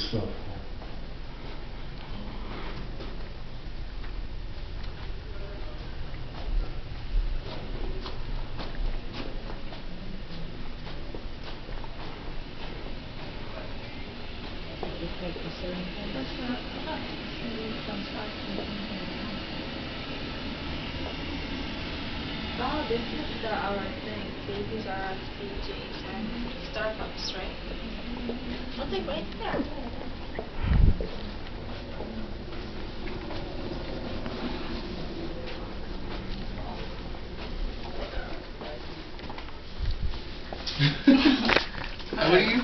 This is some good stuff. Oh, this is the our thing. See, these are our DJs and Starbucks, right? I'll take right there. What do you think?